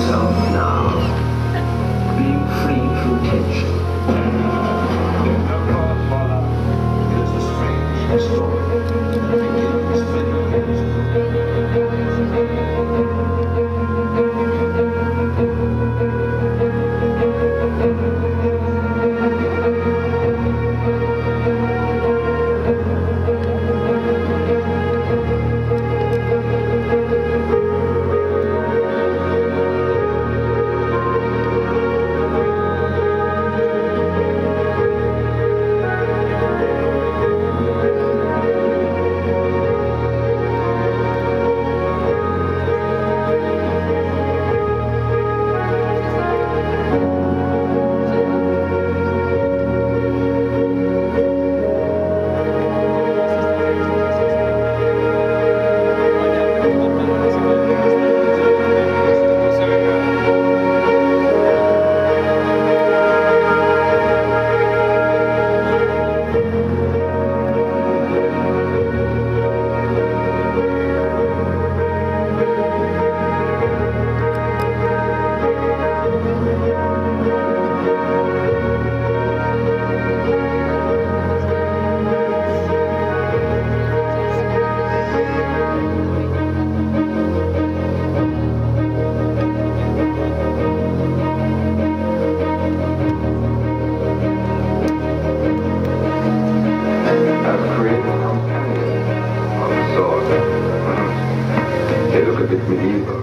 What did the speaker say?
myself now. Thank.